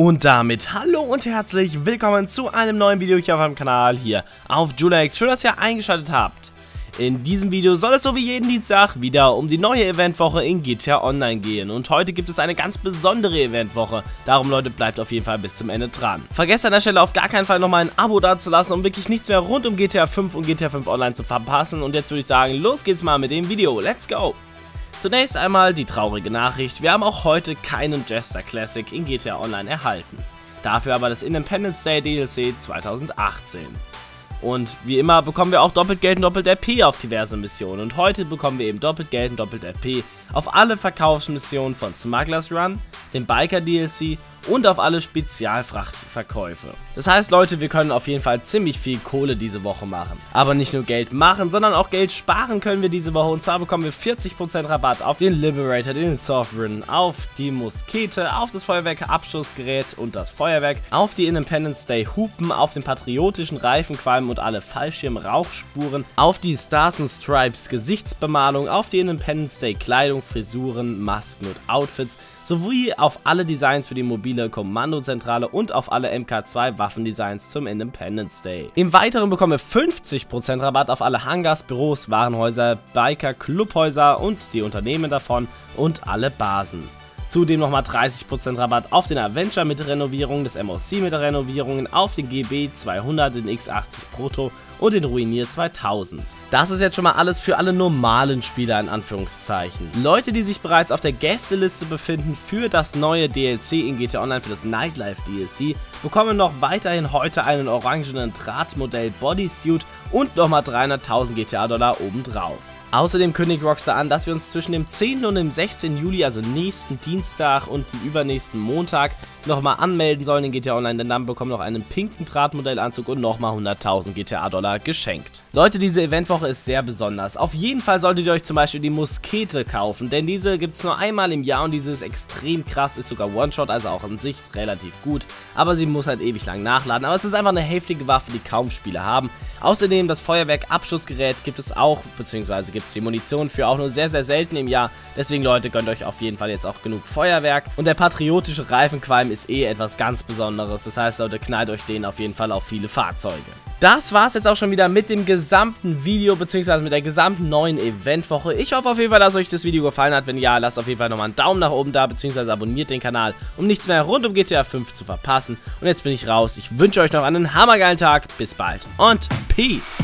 Und damit hallo und herzlich willkommen zu einem neuen Video hier auf meinem Kanal hier auf Julex. Schön, dass ihr eingeschaltet habt. In diesem Video soll es so wie jeden Dienstag wieder um die neue Eventwoche in GTA Online gehen. Und heute gibt es eine ganz besondere Eventwoche. Darum Leute, bleibt auf jeden Fall bis zum Ende dran. Vergesst an der Stelle auf gar keinen Fall nochmal ein Abo dazulassen, um wirklich nichts mehr rund um GTA 5 und GTA 5 Online zu verpassen. Und jetzt würde ich sagen, los geht's mal mit dem Video. Let's go! Zunächst einmal die traurige Nachricht, wir haben auch heute keinen Jester Classic in GTA Online erhalten. Dafür aber das Independence Day DLC 2018. Und wie immer bekommen wir auch doppelt Geld und doppelt RP auf diverse Missionen. Und heute bekommen wir eben doppelt Geld und doppelt RP auf alle Verkaufsmissionen von Smugglers Run, dem Biker DLC und auf alle Spezialfrachtverkäufe. Das heißt, Leute, wir können auf jeden Fall ziemlich viel Kohle diese Woche machen. Aber nicht nur Geld machen, sondern auch Geld sparen können wir diese Woche. Und zwar bekommen wir 40% Rabatt auf den Liberator, den Sovereign, auf die Muskete, auf das Feuerwerk-Abschussgerät und das Feuerwerk, auf die Independence Day Hupen, auf den patriotischen Reifenqualm und alle Fallschirm-Rauchspuren, auf die Stars and Stripes Gesichtsbemalung, auf die Independence Day Kleidung, Frisuren, Masken und Outfits, sowie auf alle Designs für die mobile Kommandozentrale und auf alle MK2 Waffendesigns zum Independence Day. Im Weiteren bekommen wir 50% Rabatt auf alle Hangars, Büros, Warenhäuser, Biker, Clubhäuser und die Unternehmen davon und alle Basen. Zudem nochmal 30% Rabatt auf den Avenger mit Renovierung, das MOC mit Renovierungen, auf den GB 200, den X80 Proto und den Ruinier 2000. Das ist jetzt schon mal alles für alle normalen Spieler in Anführungszeichen. Leute, die sich bereits auf der Gästeliste befinden für das neue DLC in GTA Online für das Nightlife DLC, bekommen noch weiterhin heute einen orangenen Drahtmodell Bodysuit und nochmal 300.000 GTA Dollar obendrauf. Außerdem kündigt Rockstar an, dass wir uns zwischen dem 10. und dem 16. Juli, also nächsten Dienstag und dem übernächsten Montag, nochmal anmelden sollen in GTA Online, denn dann bekommen wir noch einen pinken Drahtmodellanzug und nochmal 100.000 GTA-Dollar geschenkt. Leute, diese Eventwoche ist sehr besonders. Auf jeden Fall solltet ihr euch zum Beispiel die Muskete kaufen, denn diese gibt es nur einmal im Jahr und diese ist extrem krass, ist sogar One-Shot, also auch an sich relativ gut, aber sie muss halt ewig lang nachladen. Aber es ist einfach eine heftige Waffe, die kaum Spieler haben. Außerdem das Feuerwerk-Abschussgerät gibt es auch, beziehungsweise gibt es die Munition für auch nur sehr, sehr selten im Jahr. Deswegen, Leute, gönnt euch auf jeden Fall jetzt auch genug Feuerwerk. Und der patriotische Reifenqualm ist eh etwas ganz Besonderes. Das heißt, Leute, knallt euch den auf jeden Fall auf viele Fahrzeuge. Das war es jetzt auch schon wieder mit dem gesamten Video, beziehungsweise mit der gesamten neuen Eventwoche. Ich hoffe auf jeden Fall, dass euch das Video gefallen hat. Wenn ja, lasst auf jeden Fall nochmal einen Daumen nach oben da, beziehungsweise abonniert den Kanal, um nichts mehr rund um GTA 5 zu verpassen. Und jetzt bin ich raus. Ich wünsche euch noch einen hammergeilen Tag. Bis bald und Peace.